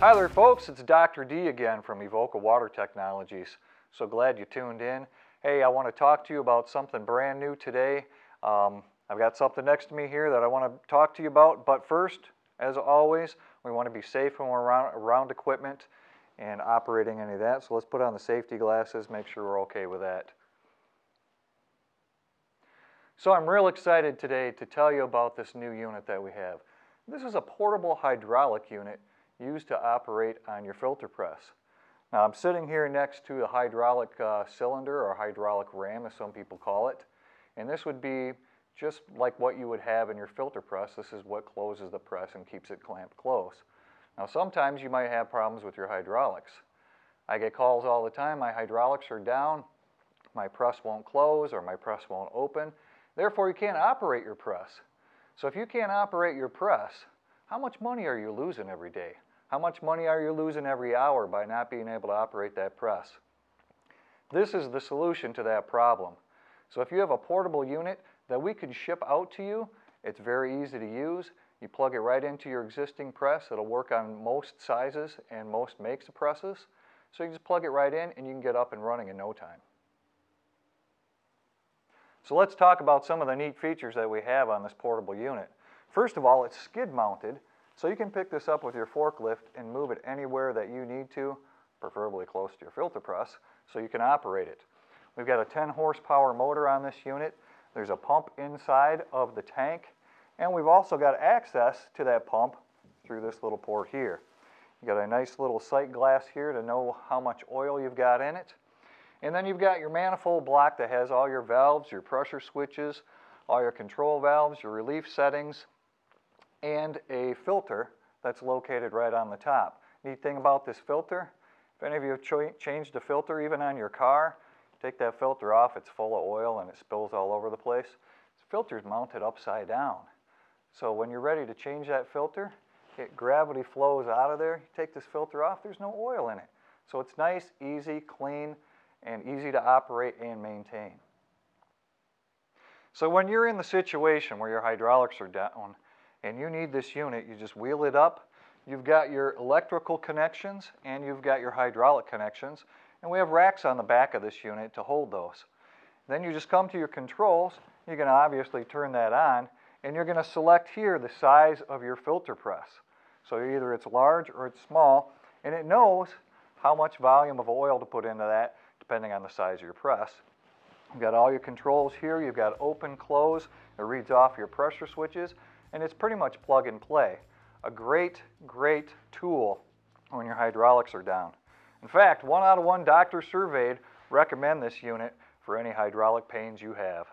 Hi there folks, it's Dr. D again from Evoqua Water Technologies. So glad you tuned in. Hey, I want to talk to you about something brand new today. Um, I've got something next to me here that I want to talk to you about, but first, as always, we want to be safe when we're around, around equipment and operating any of that. So let's put on the safety glasses, make sure we're okay with that. So I'm real excited today to tell you about this new unit that we have. This is a portable hydraulic unit used to operate on your filter press. Now I'm sitting here next to a hydraulic uh, cylinder or hydraulic ram as some people call it. And this would be just like what you would have in your filter press. This is what closes the press and keeps it clamped close. Now sometimes you might have problems with your hydraulics. I get calls all the time, my hydraulics are down, my press won't close or my press won't open. Therefore you can't operate your press. So if you can't operate your press, how much money are you losing every day? How much money are you losing every hour by not being able to operate that press? This is the solution to that problem. So if you have a portable unit that we can ship out to you, it's very easy to use. You plug it right into your existing press. It'll work on most sizes and most makes of presses. So you just plug it right in and you can get up and running in no time. So let's talk about some of the neat features that we have on this portable unit. First of all, it's skid mounted so you can pick this up with your forklift and move it anywhere that you need to, preferably close to your filter press, so you can operate it. We've got a 10 horsepower motor on this unit. There's a pump inside of the tank, and we've also got access to that pump through this little port here. You got a nice little sight glass here to know how much oil you've got in it. And then you've got your manifold block that has all your valves, your pressure switches, all your control valves, your relief settings, and a filter that's located right on the top. Neat thing about this filter, if any of you have ch changed the filter even on your car, take that filter off, it's full of oil and it spills all over the place. This filter's mounted upside down. So when you're ready to change that filter, it gravity flows out of there, you take this filter off, there's no oil in it. So it's nice, easy, clean, and easy to operate and maintain. So when you're in the situation where your hydraulics are down, and you need this unit, you just wheel it up. You've got your electrical connections and you've got your hydraulic connections. And we have racks on the back of this unit to hold those. Then you just come to your controls. You're going to obviously turn that on and you're going to select here the size of your filter press. So either it's large or it's small and it knows how much volume of oil to put into that depending on the size of your press. You've got all your controls here. You've got open, close. It reads off your pressure switches and it's pretty much plug and play. A great, great tool when your hydraulics are down. In fact, one out of one doctors surveyed recommend this unit for any hydraulic pains you have.